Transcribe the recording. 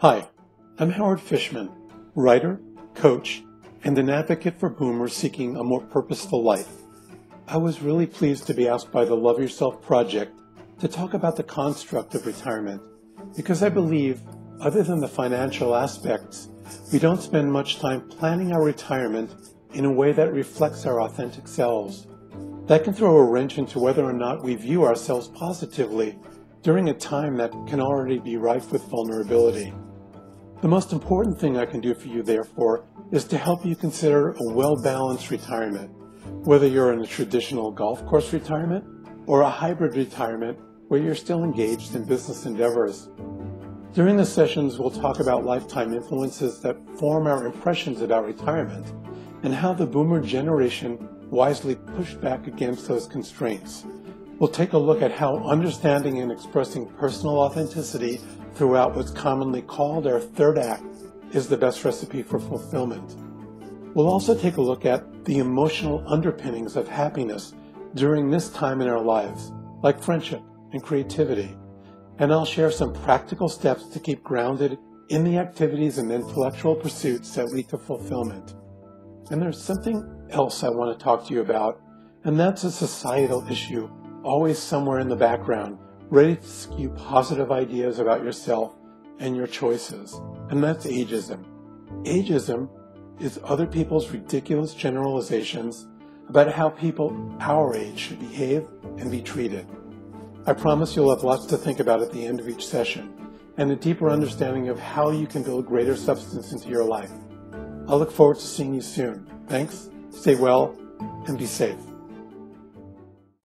Hi, I'm Howard Fishman, writer, coach, and an advocate for boomers seeking a more purposeful life. I was really pleased to be asked by the Love Yourself Project to talk about the construct of retirement because I believe, other than the financial aspects, we don't spend much time planning our retirement in a way that reflects our authentic selves. That can throw a wrench into whether or not we view ourselves positively during a time that can already be rife with vulnerability. The most important thing I can do for you, therefore, is to help you consider a well-balanced retirement, whether you're in a traditional golf course retirement or a hybrid retirement where you're still engaged in business endeavors. During the sessions, we'll talk about lifetime influences that form our impressions about retirement and how the boomer generation wisely pushed back against those constraints. We'll take a look at how understanding and expressing personal authenticity throughout what's commonly called our third act is the best recipe for fulfillment. We'll also take a look at the emotional underpinnings of happiness during this time in our lives, like friendship and creativity and I'll share some practical steps to keep grounded in the activities and intellectual pursuits that lead to fulfillment. And there's something else I want to talk to you about, and that's a societal issue, always somewhere in the background, ready to skew positive ideas about yourself and your choices, and that's ageism. Ageism is other people's ridiculous generalizations about how people our age should behave and be treated. I promise you'll have lots to think about at the end of each session and a deeper understanding of how you can build greater substance into your life. I look forward to seeing you soon. Thanks, stay well, and be safe.